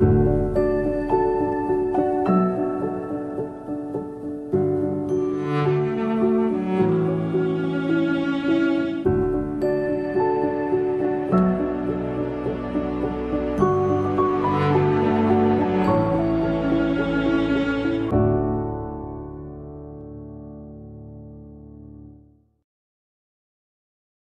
you